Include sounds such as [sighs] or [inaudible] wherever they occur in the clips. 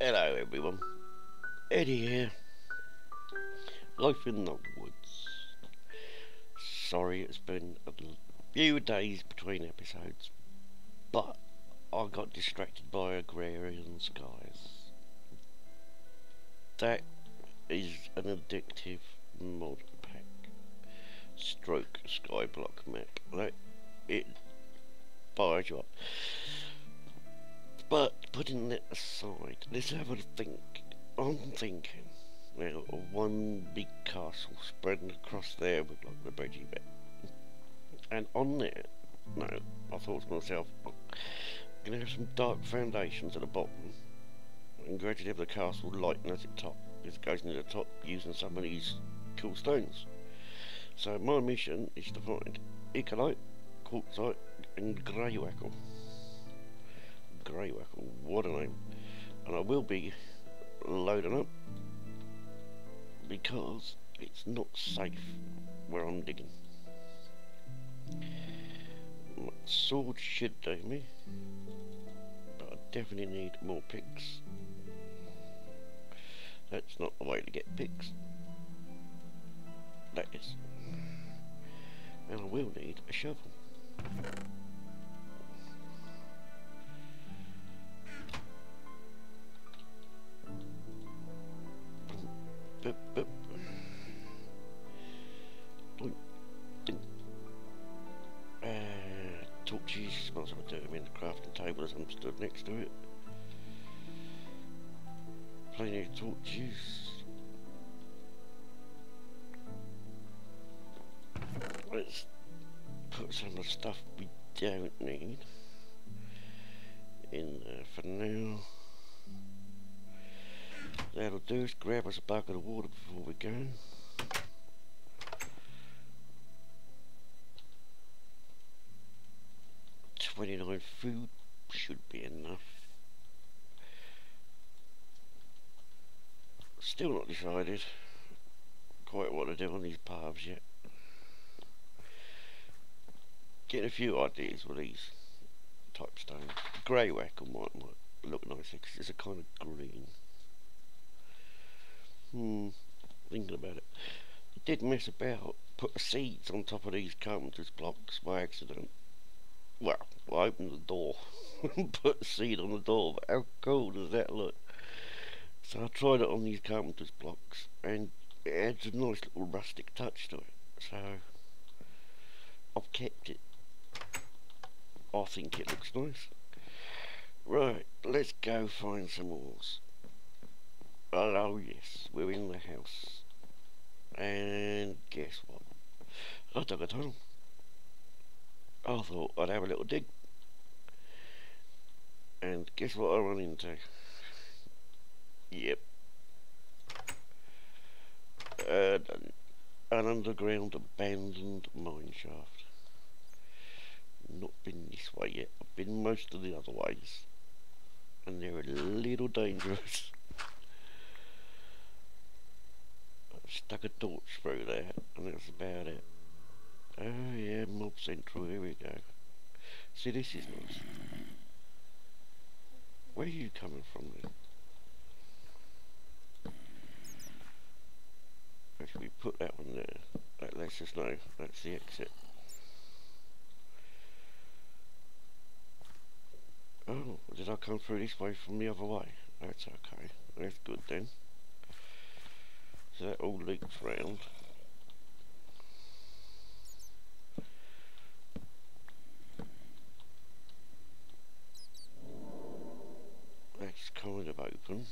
Hello everyone, Eddie here. Life in the woods. Sorry it's been a few days between episodes, but I got distracted by agrarian skies. That is an addictive mod pack. Stroke Skyblock map. Like, it fires you up. But putting that aside, let's have a think. I'm thinking now of one big castle spreading across there with like the veggie bit. And on there, no, I thought to myself, I'm gonna have some dark foundations at the bottom and gradually have the castle lighten at the top it goes into the top using some of these cool stones. So my mission is to find Icolite, Quartzite and Greywacke. Greywacke, what a name. And I will be loading up because it's not safe where I'm digging. My sword should do me, but I definitely need more picks. That's not the way to get picks. That is. And I will need a shovel. Boop, boop. Boink, ding. Uh, torches, well do them in the crafting table as I'm stood next to it. Plenty of torches. Let's put some of the stuff we don't need in there for now. That'll do is grab us a bucket of water before we go. Twenty-nine food should be enough. Still not decided quite what to do on these paths yet. Getting a few ideas with these type stones. Grey Greywacke might, might look nice because it's a kind of green. Hmm, thinking about it. I did mess about, put seeds on top of these carpenter's blocks by accident. Well, I opened the door [laughs] and put a seed on the door, but how cool does that look? So I tried it on these carpenter's blocks and it adds a nice little rustic touch to it. So I've kept it. I think it looks nice. Right, let's go find some ores. Oh yes, we're in the house. And guess what? I dug a tunnel. I thought I'd have a little dig. And guess what I run into? Yep. An underground abandoned mine shaft. Not been this way yet. I've been most of the other ways. And they're a little dangerous. [laughs] stuck a torch through there, and that's about it. Oh yeah, mob central, here we go. See, this is nice. Where are you coming from then? Actually, put that one there. That lets us know that's the exit. Oh, did I come through this way from the other way? That's okay. That's good then. That all leaks round. That's kind of open.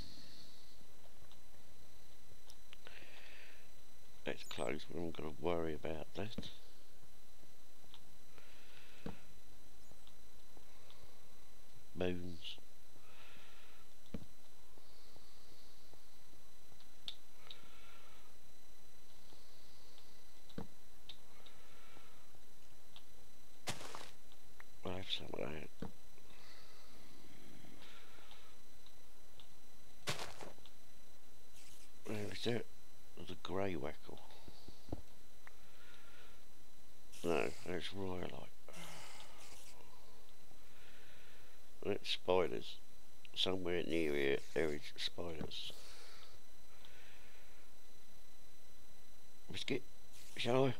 That's closed, we haven't got to worry about that. Bones. I'll have some of that. Where is that? The Greywacke. No, that's Rhyolite. That's spiders. somewhere near here there is spiders. Biscuit, shall I?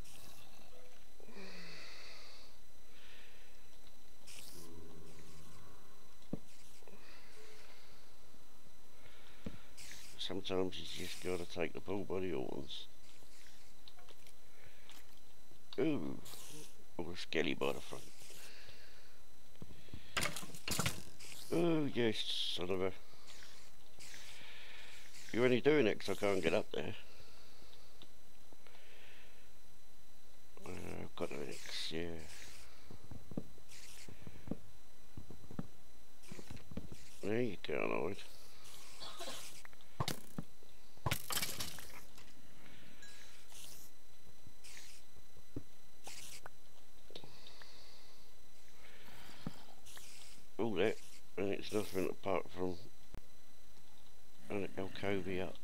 Sometimes you just gotta take the bull by the horns. Ooh, or a skelly by the front. Oh yes, son of a... You're only doing it because I can't get up there. Uh, I've got an X, yeah. There you go, Lloyd. All that and it's nothing apart from an alcove up.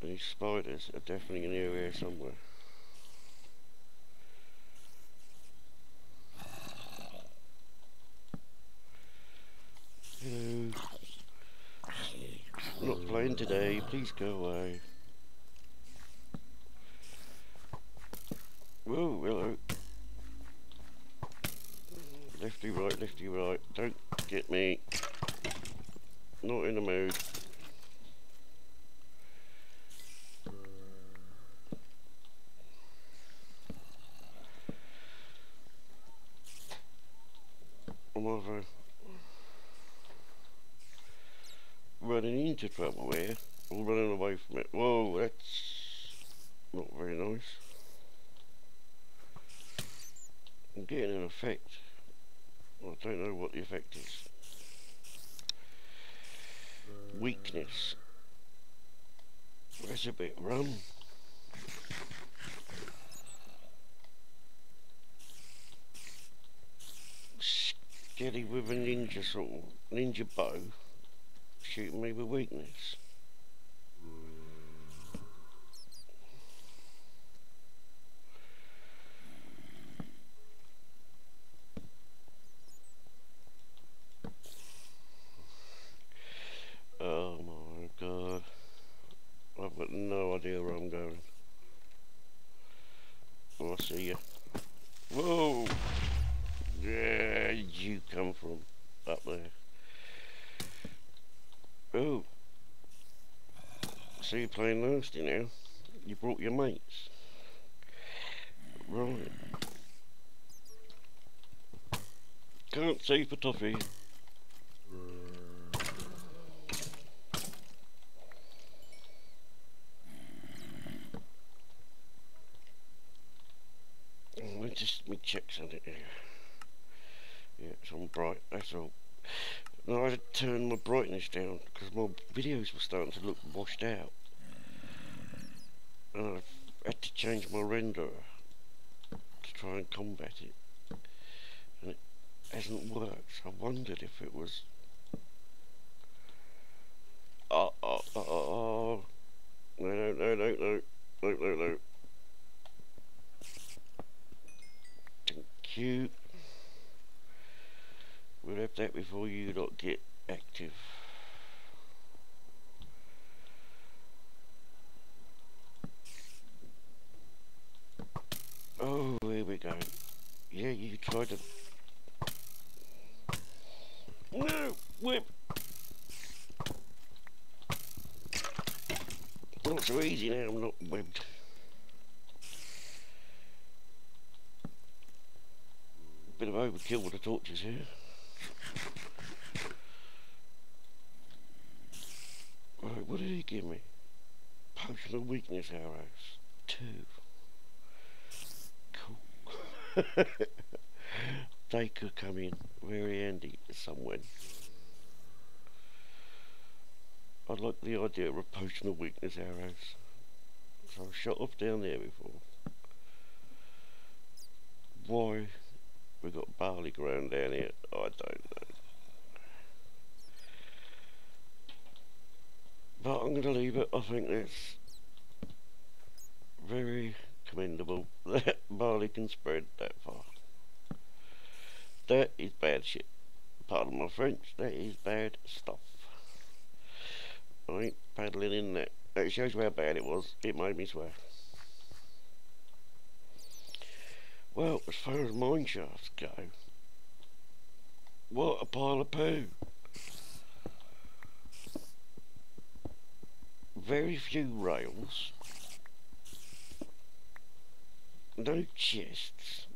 These spiders are definitely in the area somewhere. Hello. Not playing today, please go away. Whoa, hello lefty right, lefty right. Don't get me. Not in the mood. I'm over running into trouble here. I'm running away from it. Whoa, that's not very nice. I'm getting an effect. I don't know what the effect is. Weakness. Where's a bit rum? Steady with a ninja of ninja bow. Shooting me with weakness. Playing nasty now. You brought your mates. Right. Can't see for toffee. Oh, me just me check something here. Yeah, it's on bright, that's all. I had to turn my brightness down because my videos were starting to look washed out and I've had to change my renderer to try and combat it. And it hasn't worked. I wondered if it was oh oh oh, oh. no no no no no no no no. Thank you. We'll have that before you lot get active Oh, here we go. Yeah, you tried to... No! Whip! Not so easy now, I'm not webbed. Bit of overkill with the torches here. Right, what did he give me? Potion of weakness arrows. Two. They could come in very handy somewhere. I like the idea of potion weakness arrows. So I've shot off down there before. Why we got barley ground down here, I don't know. But I'm going to leave it. I think that's very commendable that [laughs] barley can spread that far. That is bad shit. Pardon my French, that is bad stuff. Ain't paddling in that. It shows you how bad it was. It made me swear. Well, as far as mine shafts go, what a pile of poo. Very few rails. No chests.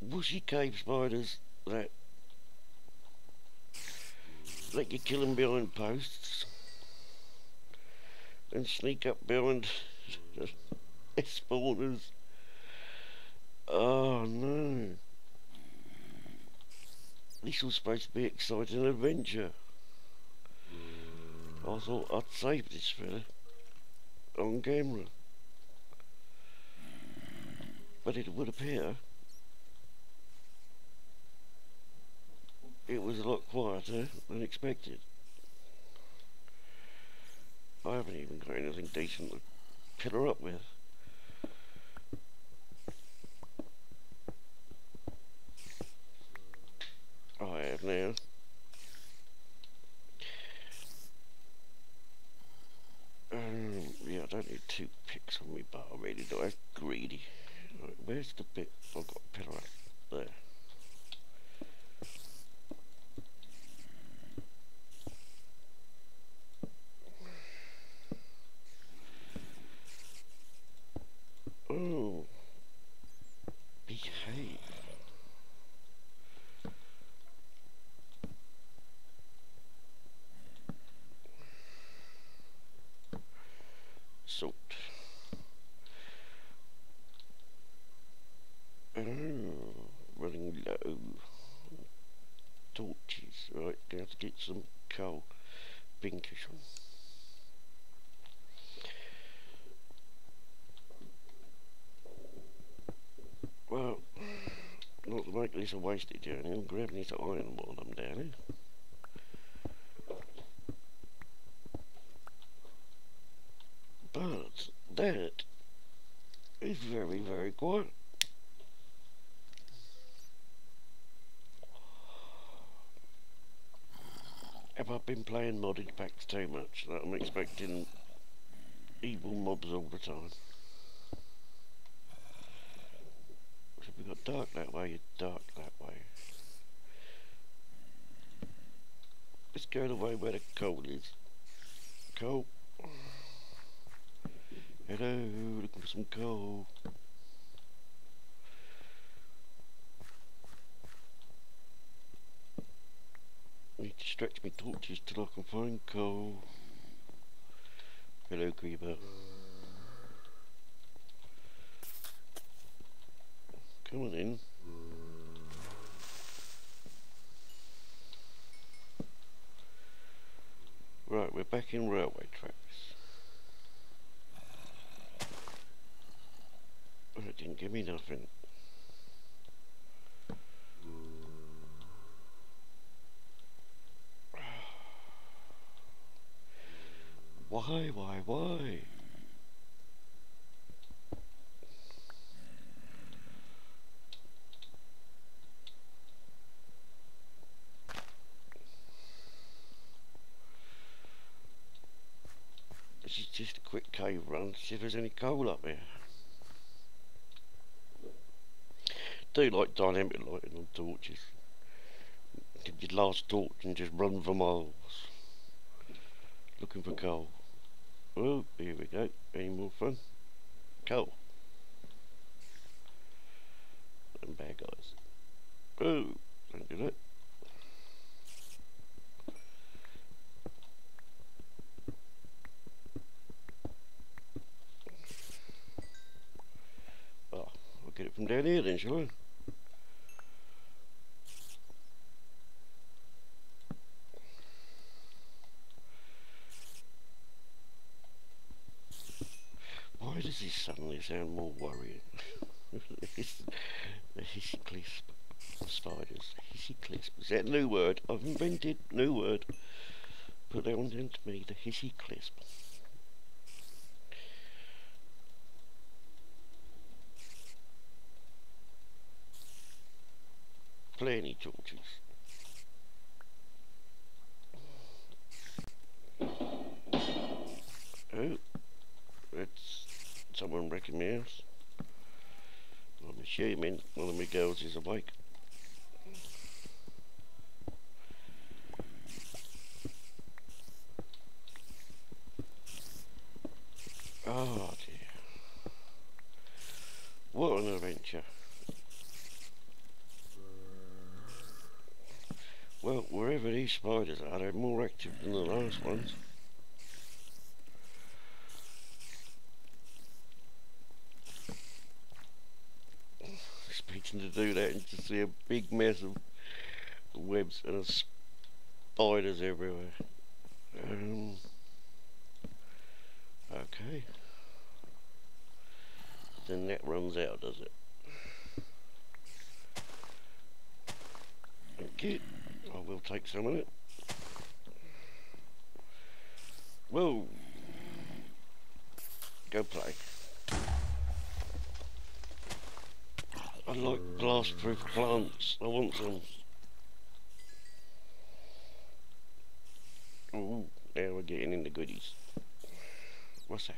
Bushy cave spiders that let you kill them behind posts and sneak up behind [laughs] spawners. Oh no. This was supposed to be exciting adventure. I thought I'd save this fella on camera. But it would appear it was a lot quieter than expected. I haven't even got anything decent to pillar up with. I have now. Um, yeah, I don't need two picks on me bar really, do I? Greedy. Where's the bit I've got a up there? Oh, behave. Salt. Oh, running low. Torches. Right, gonna have to get some coal. Pinkish one. Well, not to make this a wasted journey, I'm grabbing this iron while I'm down here. But that is very, very quiet. Have I been playing modded packs too much that I'm expecting evil mobs all the time? So we got dark that way, dark that way. Let's go the way where the coal is. Coal. Hello, looking for some coal. Need to stretch my torches till I can find coal. Hello, creeper. Come on in. Right, we're back in railway tracks. Oh, it didn't give me nothing. Why, why, why? This is just a quick cave run see if there's any coal up here. do like dynamic lighting on torches. Give your last torch and just run for miles. Looking for coal. Oh, here we go. Any more fun? Coal. And bad guys. Oh, don't do that. Oh, From down here then, shall I? Why does he suddenly sound more worrying? the [laughs] hissy clisp spiders. Hissy clisp. Is that a new word? I've invented new word. Put that on to me, the hissy clisp. Plenty torches. Oh, it's someone house. I'm assuming one of my girls is awake. Oh dear. What an adventure. Well, wherever these spiders are, they're more active than the last ones. Expecting to do that and to see a big mess of webs and spiders everywhere. Um, okay. Then that runs out, does it? Okay. I will take some of it. Whoa! Go play. I like blast-proof plants. I want some. Oh, now we're getting into goodies. What's that?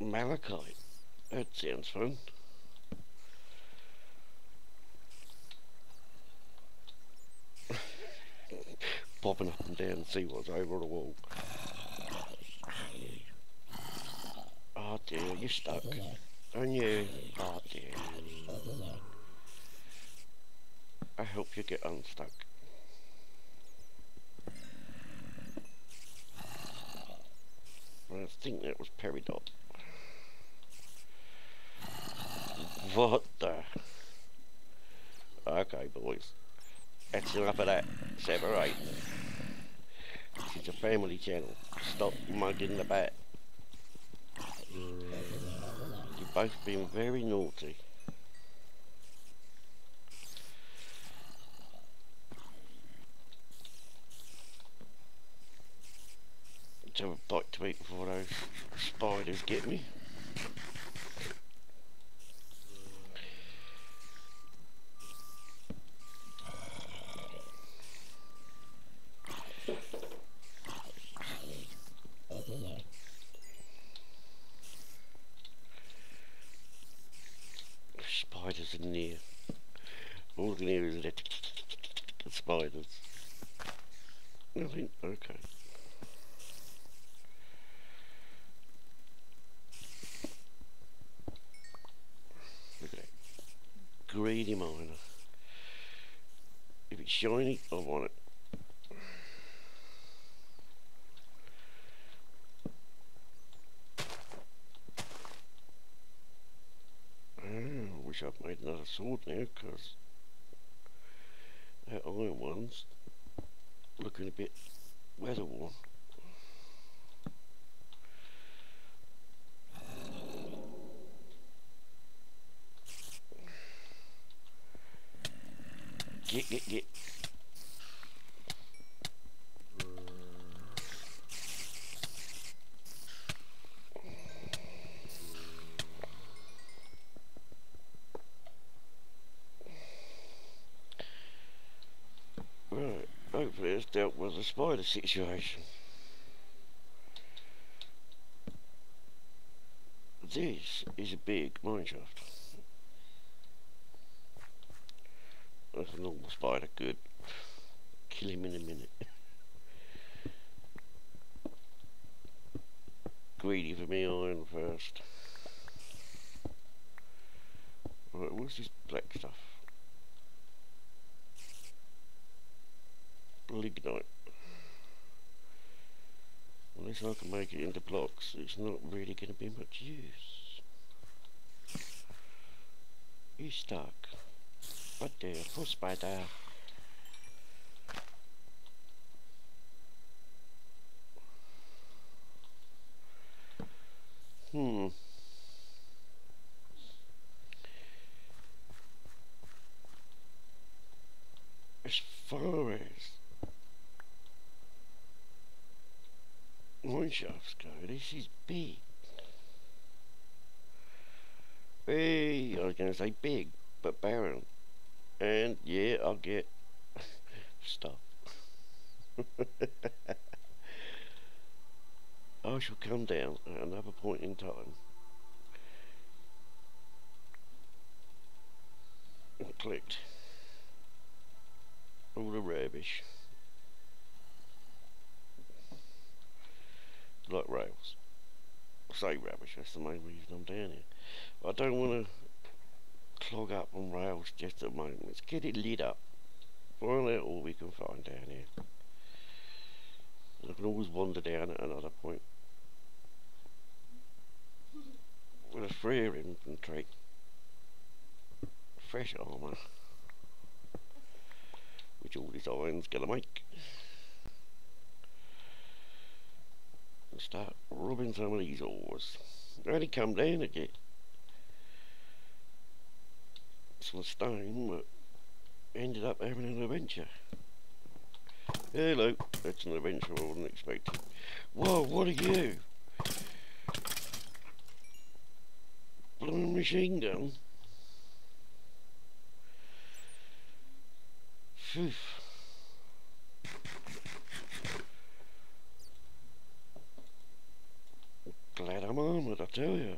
Malachite. That sounds fun. [laughs] popping up and down and see what's over the wall. Oh dear, you're stuck. Aren't you? Oh dear. I hope you get unstuck. I think that was peridot. What the? Okay, boys. That's enough of that. Separate. This is a family channel. Stop mugging the bat. Both been very naughty. Have a bite to eat before those spiders get me. spiders in there. All I can hear is the spiders. Nothing? Okay. That. Greedy miner. If it's shiny, I want it. Ah, I wish I'd made another sword now because that iron one's looking a bit weather worn. Get, get, get. It's dealt with the spider situation. This is a big mineshaft. That's a normal spider, good. Kill him in a minute. Greedy for me iron first. Right, what's this black stuff? Lignite. Unless I can make it into blocks, it's not really going to be much use. You stuck. What the poor spider? Hmm. As far as mine shafts go. This is big. Hey, I was going to say big, but barren. And yeah, I'll get [laughs] stuff. [laughs] I shall come down at another point in time and all the rubbish like rails. I say rubbish, that's the main reason I'm down here. I don't want to clog up on rails just at the moment. Let's get it lit up. Find out all we can find down here. I can always wander down at another point. With a freer infantry. Fresh armour. Which all this iron's gonna make. And start rubbing some of these ores. I only come down to get some stone, but ended up having an adventure. Hello, that's an adventure I wasn't expecting. Whoa, what are you? Blowing machine gun? Phew. Glad I'm armored, I tell you.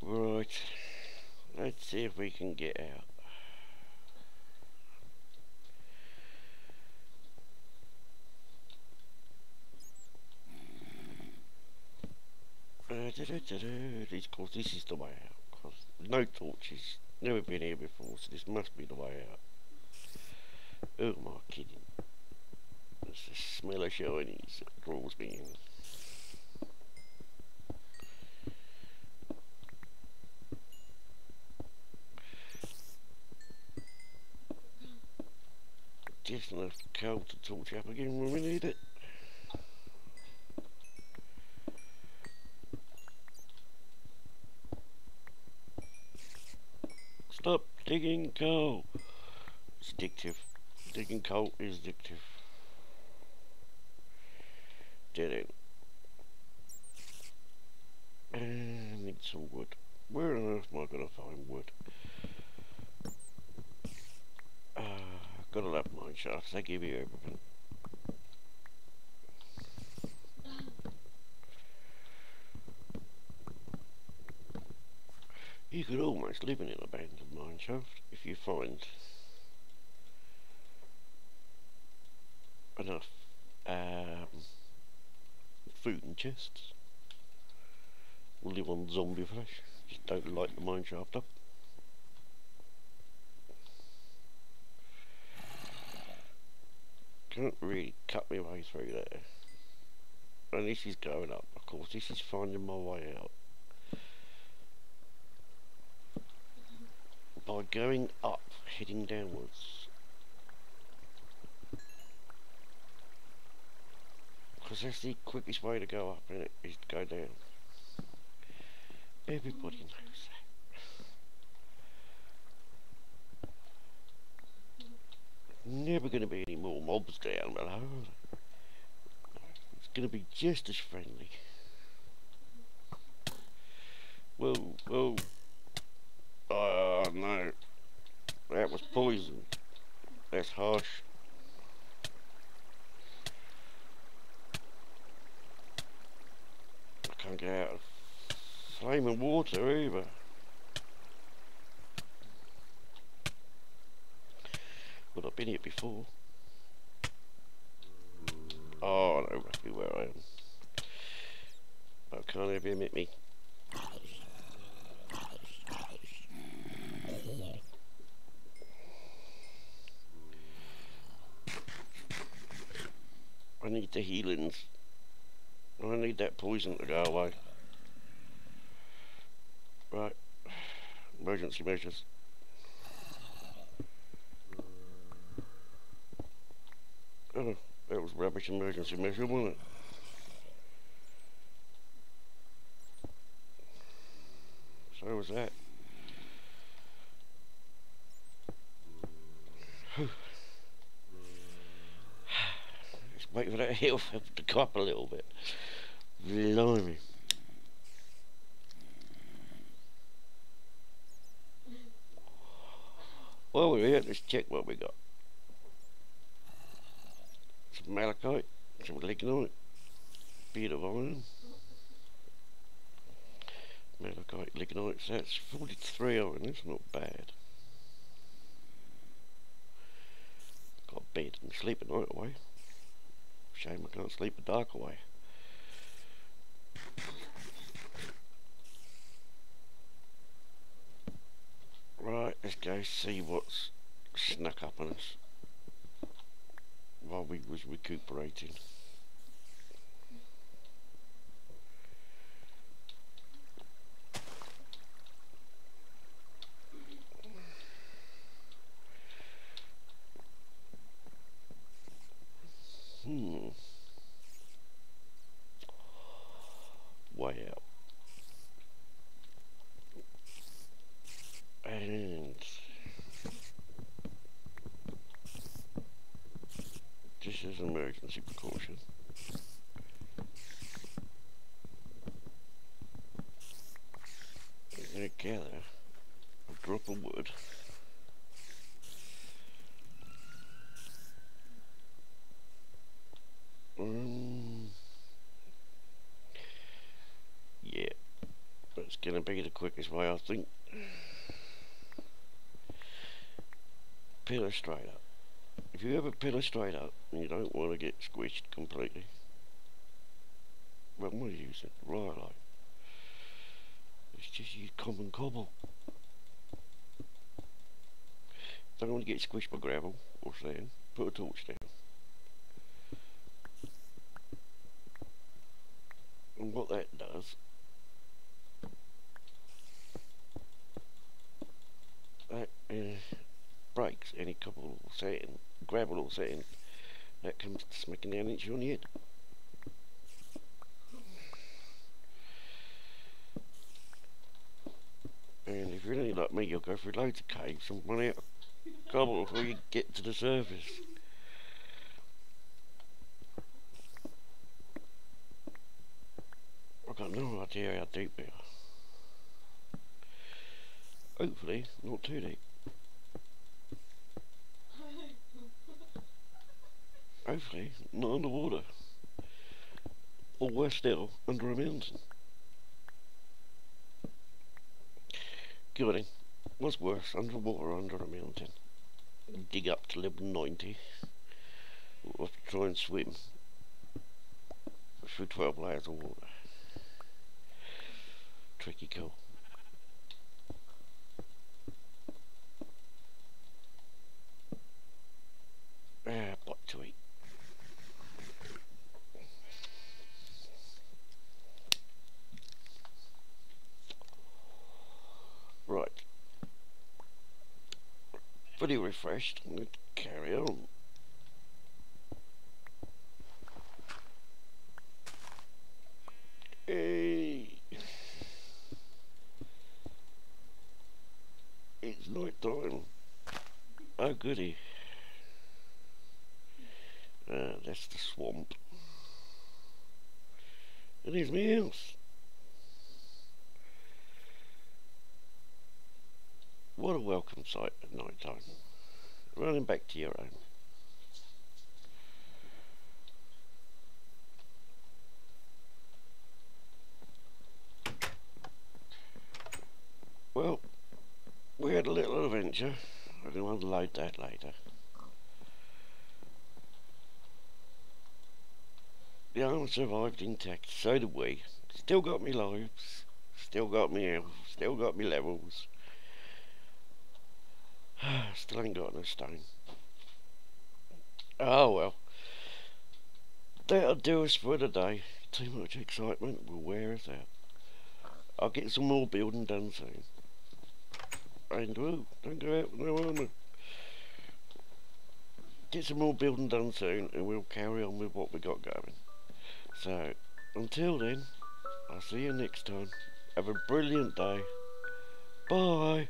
Right, let's see if we can get out. -da this, is the way out. No torches. Never been here before, so this must be the way out. Oh my kidding. It's the smell of shinies that draws me in. just enough coal to torch up again when we need it. Stop digging coal. It's addictive. Digging coal is addictive. Did it. I need some wood. Where on earth am I going to find wood? Ah, Good luck, mine shafts. I give you everything. You could almost live in an abandoned mine shaft if you find enough um, food and chests. Live on zombie flesh. Just don't light the mine shaft up. can't really cut my way through there. And this is going up, of course. This is finding my way out. By going up, heading downwards. Because that's the quickest way to go up, is Is to go down. Everybody knows that. never going to be any more mobs down below. Oh, it's going to be just as friendly. Whoa, whoa. Oh no. That was poison. That's harsh. I can't get out of flaming water either. But I've been here before. Oh, I know roughly where I am. But can't you admit me. The healings. I need that poison to go away. Right. Emergency measures. Oh, that was rubbish emergency measure, wasn't it? So was that. Let's for that to go up a little bit. Blimey. Well, we're here. Let's check what we got. Some malachite, some lignite, bit of iron. Malachite, lignite, so that's 43 iron, that's not bad. Got a bed and sleep at night away. Shame I can't sleep at dark away. Right, let's go see what's snuck up on us while we was recuperating. Hmm. Way out. And as an emergency precaution. I'm going to gather a drop of wood. Um, yeah, that's going to be the quickest way I think. pillar straight up. If you have a pillar straight up and you don't want to get squished completely, well, what are you using? Rhyolite. Let's just use common cobble. Don't want to get squished by gravel or sand, put a torch down. And what that does that uh, breaks any cobble or sand, gravel or sand that comes smacking down into your head. And if you're really like me, you'll go through loads of caves and run out of cobble before you get to the surface. I've got no idea how deep we are. Hopefully, not too deep. Hopefully, not underwater. Or worse still, under a mountain. Good. What's worse, underwater or under a mountain? Dig up to level 90. Or try and swim through 12 layers of water. Tricky call. Ah, what to eat. Right. Fully refreshed. To carry on. Hey. It's night time. Oh goody. Uh, that's the swamp. And here's my house. What a welcome sight at night time. Running back to your own. Well, a little adventure. I'm going to unload that later. The armor survived intact, so did we. Still got me lives, still got me health, still got me levels. [sighs] still ain't got no stone. Oh well. That'll do us for today. Too much excitement will wear us out. I'll get some more building done soon. And woo, don't go out with no armour. Get some more building done soon and we'll carry on with what we got going. So, until then, I'll see you next time. Have a brilliant day. Bye.